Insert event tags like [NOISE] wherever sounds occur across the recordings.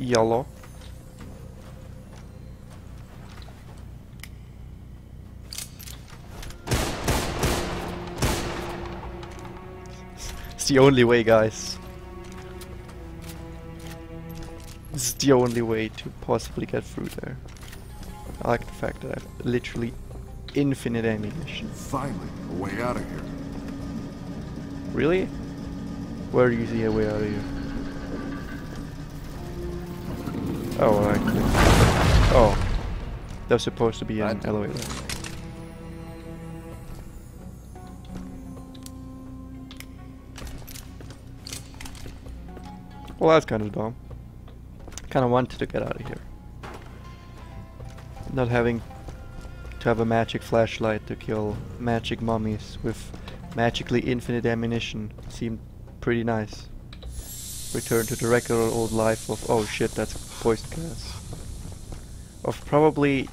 yellow. It's the only way, guys. This is the only way to possibly get through there. I like the fact that I have literally infinite ammunition. Finally, a way out of here. Really? Where do you see a way out of here? Oh, I clicked. Oh. There's supposed to be an elevator. Well, that's kind of dumb. Kind of wanted to get out of here. Not having to have a magic flashlight to kill magic mummies with magically infinite ammunition seemed pretty nice. Return to the regular old life of oh shit, that's gas. Of probably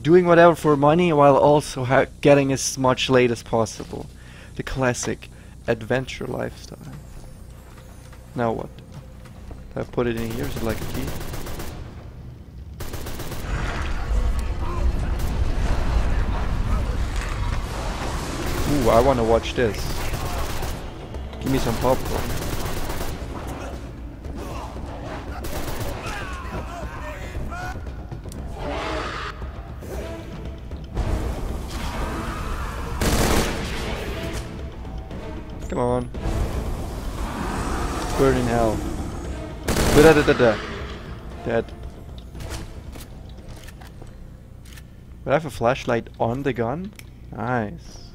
doing whatever for money while also getting as much laid as possible. The classic adventure lifestyle. Now what? Do I put it in here? Is it like a key? Ooh, I wanna watch this. Give me some popcorn. Da da da da. Dead. But I have a flashlight on the gun? Nice.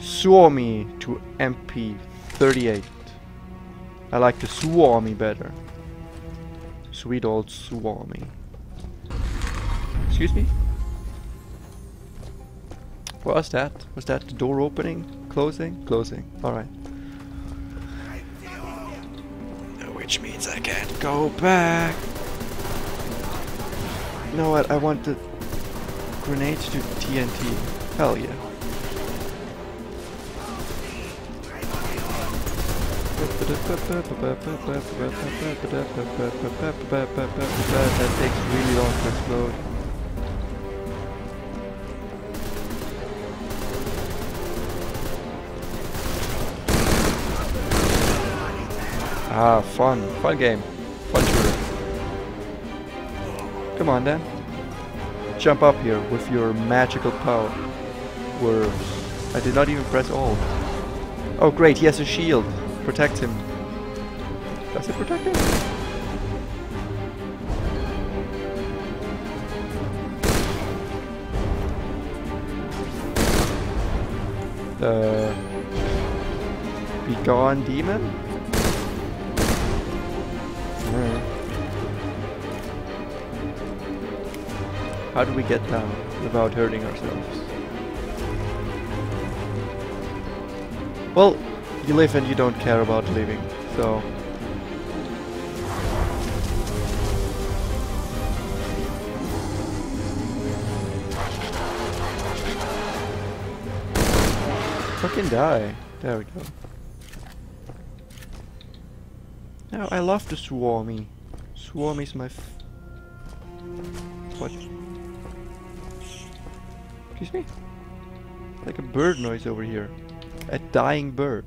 Suomi to MP38. I like the Suomi better. Sweet old Suomi. Excuse me? What was that? Was that the door opening? Closing? Closing. Alright. Which I can't go back. No, I, I want the grenades to TNT. Hell yeah. That takes really long to explode. Ah, fun. Fun game. Fun shooter. Come on then. Jump up here with your magical power. Worms. I did not even press alt. Oh great, he has a shield. Protect him. Does it protect him? The Be gone demon? How do we get down without hurting ourselves? Well, you live and you don't care about living, so... Fucking die. There we go. Now, I love the Swarmy. Swarmy's my What? Excuse me? Like a bird noise over here. A dying bird.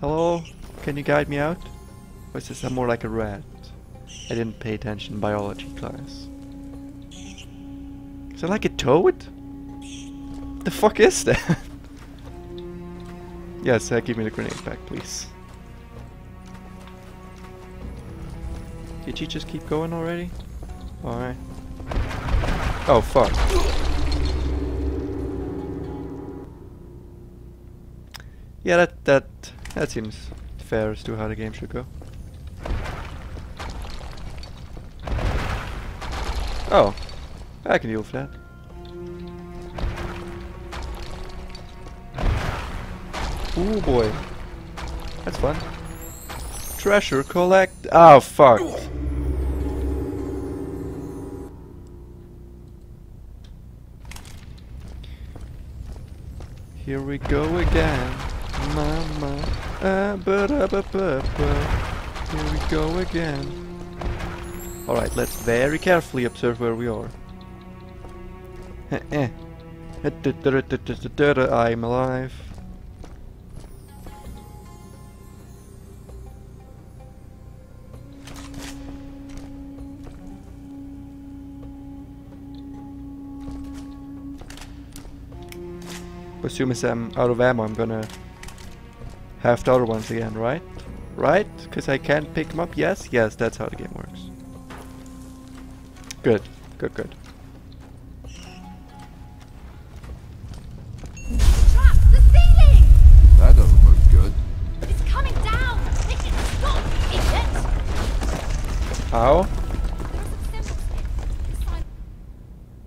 Hello? Can you guide me out? Or is this more like a rat? I didn't pay attention in biology class. Is it like a toad? The fuck is that? [LAUGHS] yes, uh, give me the grenade back, please. Did you just keep going already? Alright. Oh, fuck. Yeah, that that that seems fair as to how the game should go. Oh, I can deal with that. Ooh boy, that's fun. Treasure collect. Oh fuck. Here we go again, mama. Ah, ba da ba ba ba. Here we go again. Alright, let's very carefully observe where we are. I'm alive. As soon as I'm out of ammo, I'm gonna have the other ones again, right? Right? Because I can't pick them up? Yes? Yes, that's how the game works. Good. Good, good. Trap! That doesn't look good. It's coming down! Make it stop, idiot! How? There are some symbols here. The sign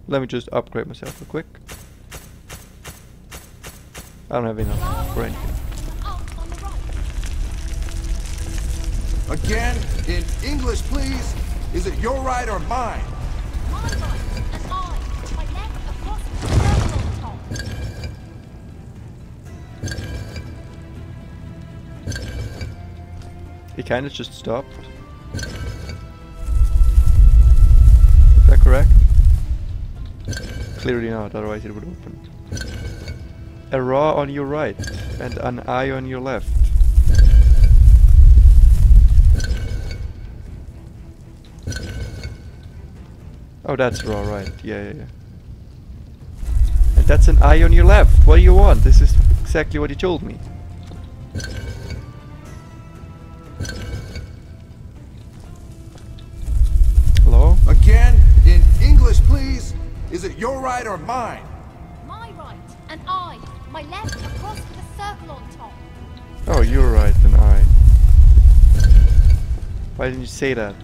Let me just upgrade myself real quick. I don't have enough for anything. up on the right. Again, in English, please. Is it your right or mine? My right and I. My left across the top. He kinda just stopped. Is that correct? Clearly not, otherwise it would open. A raw on your right and an eye on your left. Oh, that's raw, right. Yeah, yeah, yeah. And that's an eye on your left. What do you want? This is exactly what he told me. Hello? Again, in English, please. Is it your right or mine? My right and I. My left across the circle on top. Oh, you're right, and I. Why didn't you say that?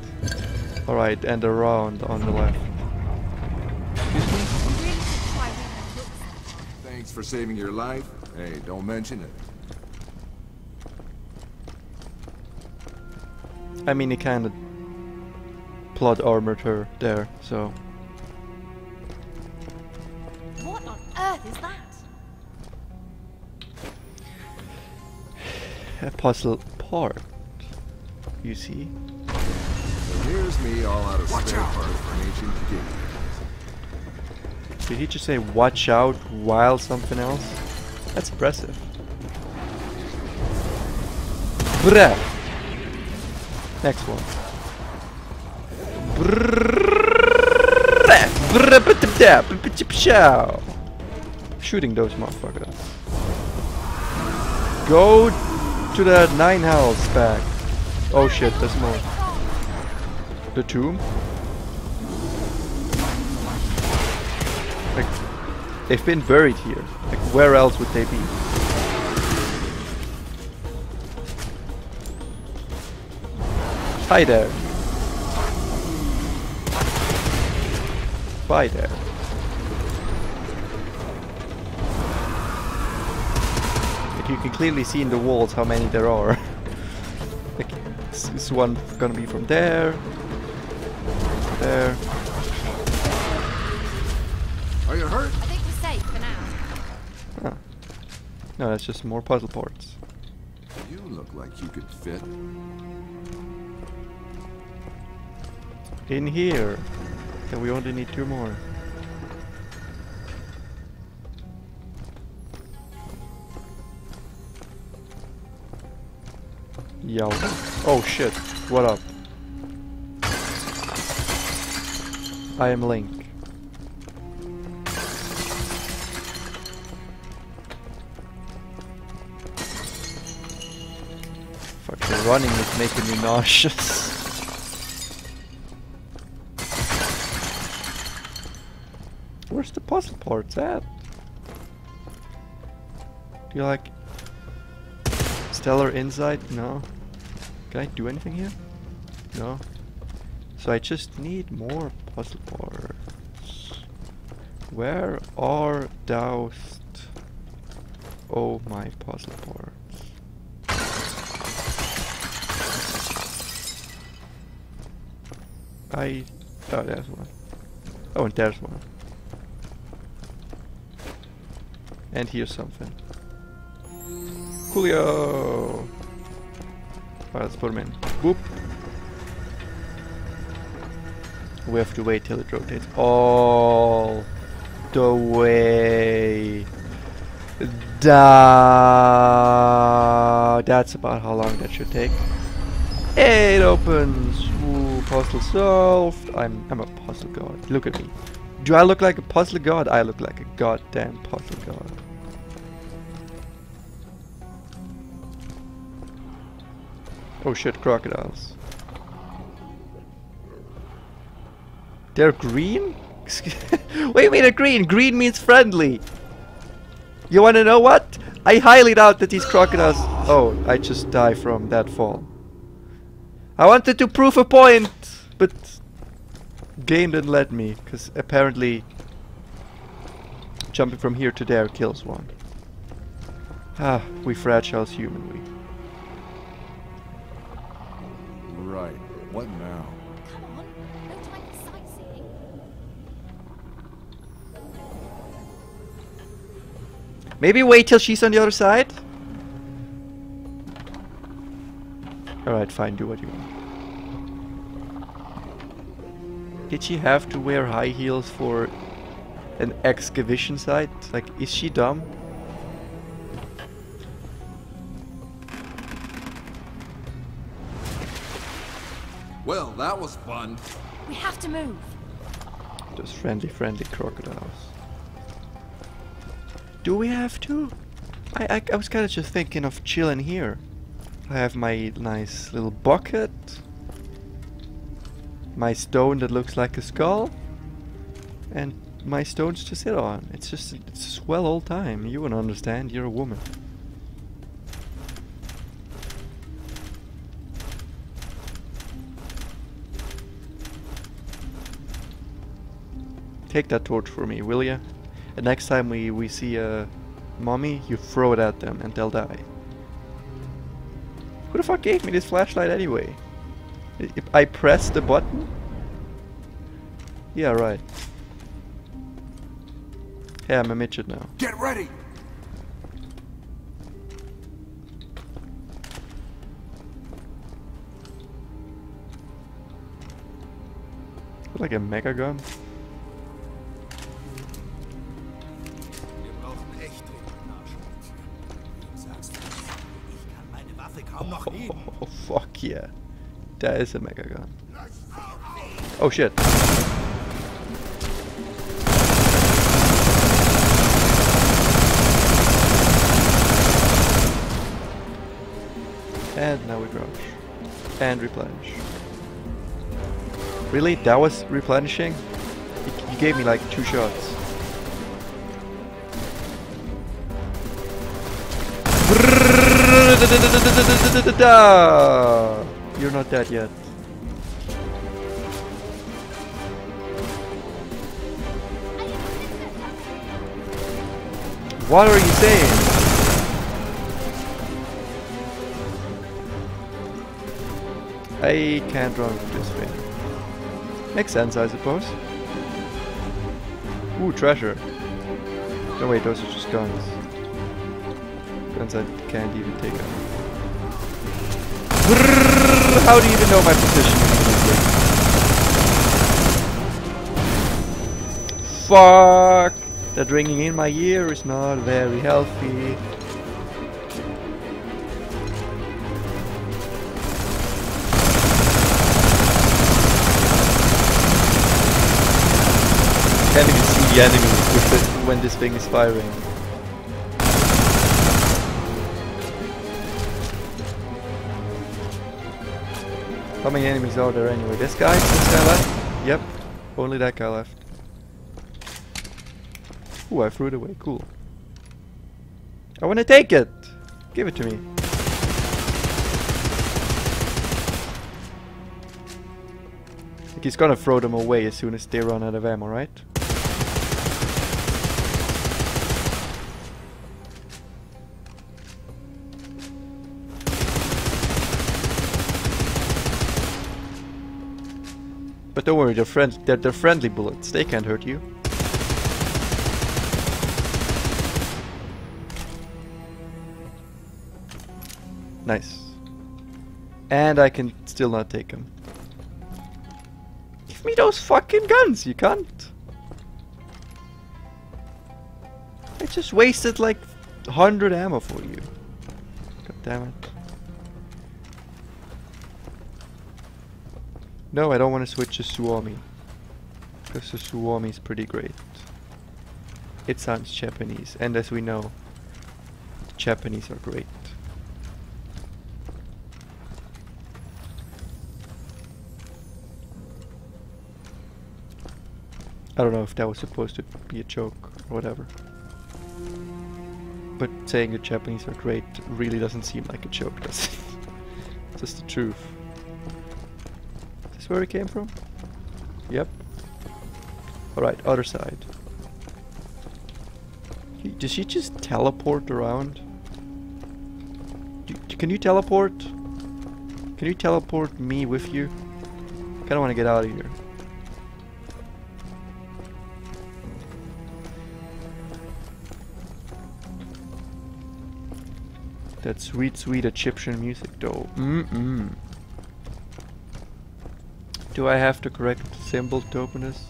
Alright, and around on the left. You really should try reading the books. Thanks for saving your life. Hey, don't mention it. I mean, he kinda plot armored her there, so. A puzzle part. You see? So here's me all out of spare parts from ancient Gideon. Did he just say watch out while something else? That's impressive. Bruh. Next one. Shooting those motherfuckers. Go to the nine hells back. Oh shit, there's more. The tomb? Like, they've been buried here. Like, where else would they be? Hi there. Bye there. Like, you can clearly see in the walls how many there are. [LAUGHS] like, this, this one gonna be from there. There. Are you hurt? I think we're safe for now. Huh. No, that's just more puzzle parts. You look like you could fit. In here. And we only need two more. Yo. Oh shit. What up? I am Link. Fuck, the running is making me nauseous. Where's the puzzle parts at? Do you like stellar insight? No. Can I do anything here? No. So I just need more puzzle parts. Where are those? Oh my puzzle parts. I oh there's one. Oh and there's one. And here's something. Julio! Alright, let's put them in. Boop. We have to wait till it rotates all the way down. That's about how long that should take. It opens. Ooh, puzzle solved. I'm I'm a puzzle god. Look at me. Do I look like a puzzle god? I look like a goddamn puzzle god. Oh shit, crocodiles. They're green? [LAUGHS] Wait a minute, green! Green means friendly! You wanna know what? I highly doubt that these crocodiles... Oh, I just die from that fall. I wanted to prove a point, but... Game didn't let me, because apparently... Jumping from here to there kills one. Ah, we fragile human, we. Right. What now? Come on, no time for sightseeing. Maybe wait till she's on the other side? Alright, fine, do what you want. Did she have to wear high heels for an excavation site? Like, is she dumb? That was fun. We have to move. Those friendly, friendly crocodiles. Do we have to? I, I, I was kind of just thinking of chilling here. I have my nice little bucket. My stone that looks like a skull. And my stones to sit on. It's just, it's a swell old time. You wouldn't understand, you're a woman. Take that torch for me, will ya? And next time we, we see a mommy, you throw it at them and they'll die. Who the fuck gave me this flashlight anyway? If I press the button? Yeah, right. Yeah, I'm a midget now. Get ready! Like a mega gun? That is a mega gun. Oh shit. And now we crouch. And replenish. Really? That was replenishing? You, you gave me like two shots. You're not dead yet. What are you saying? I can't run this way. Makes sense, I suppose. Ooh, treasure. No wait, those are just guns. Guns I can't even take out. [LAUGHS] How do you even know my position? Fuck! That ringing in my ear is not very healthy. Can't even see the enemy [LAUGHS] when this thing is firing. How many enemies are there anyway? This guy? This guy left? Yep. Only that guy left. Ooh, I threw it away. Cool. I wanna take it! Give it to me. He's gonna throw them away as soon as they run out of ammo, right? Don't worry, they're friends. They're, they're friendly bullets. They can't hurt you. Nice. And I can still not take him. Give me those fucking guns, you can't. I just wasted like 100 ammo for you. God damn it. No, I don't want to switch to Suomi. Because Suomi is pretty great. It sounds Japanese, and as we know, the Japanese are great. I don't know if that was supposed to be a joke or whatever. But saying the Japanese are great really doesn't seem like a joke, does it? [LAUGHS] it's just the truth. Where it came from? Yep. Alright, other side. Does she just teleport around? Do- Can you teleport? Can you teleport me with you? Kinda wanna get out of here. That sweet, sweet Egyptian music though. Mm-mm. Do I have the correct symbol to open this?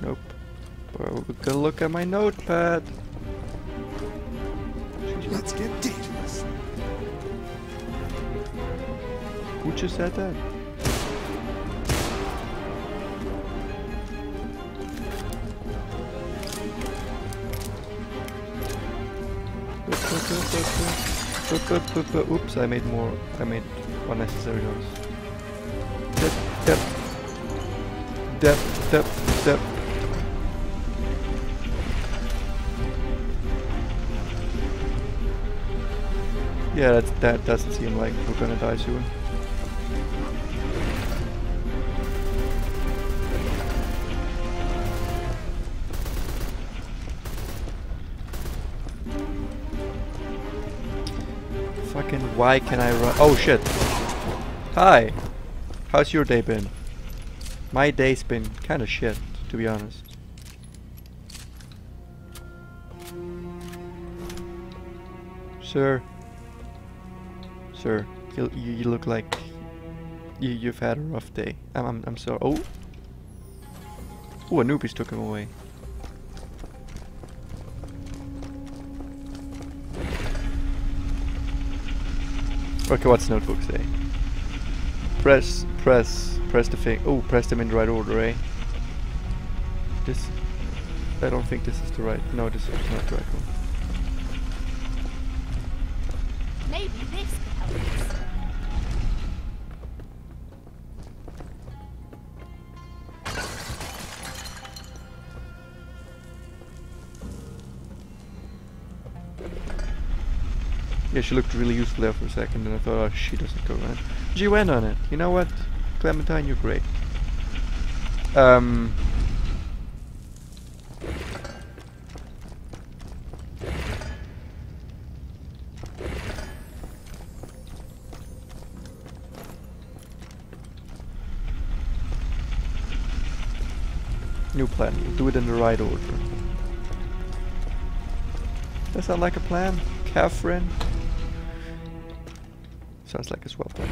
Nope. Well, we can look at my notepad. Let's get dangerous. Who just said that? Oops, I made more. I made unnecessary noise. Dep, dep, dep. Yeah, that's, that doesn't seem like we're gonna die soon. Fucking why can I run? Oh shit. Hi. How's your day been? My day's been kinda shit, to be honest. Sir. Sir, you, you, look like you, you've had a rough day. I'm, I'm, I'm sorry. Oh! Oh, Anubis took him away. Okay, what's notebook say? Press, press, press the thing. Oh, press them in the right order, eh? This. I don't think this is the right. No, this is not the right one. Maybe this could help us. Yeah, she looked really useful there for a second, and I thought, oh, she doesn't go around. She went on it. You know what? Clementine, you're great. Um. New plan. We'll do it in the right order. Does that sound like a plan, Catherine? Sounds like a swell plan.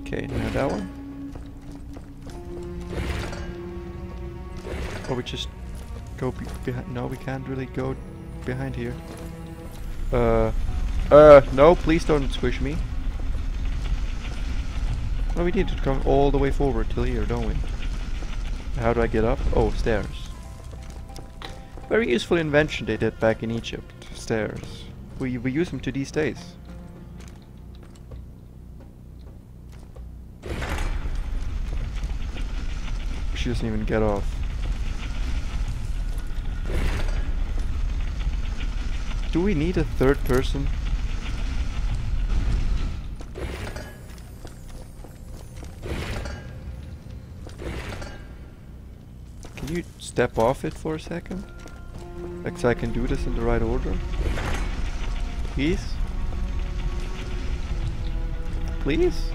Okay, now that one. Or we just go be behind. No, we can't really go behind here. Uh, uh, no, please don't squish me. No, we need to come all the way forward till here, don't we? How do I get up? Oh, stairs. Very useful invention they did back in Egypt. Stairs. We, we use them to these days. She doesn't even get off. Do we need a third person? Step off it for a second? Like so I can do this in the right order? Please? Please?